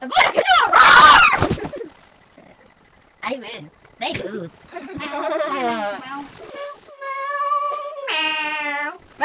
I win. They lose.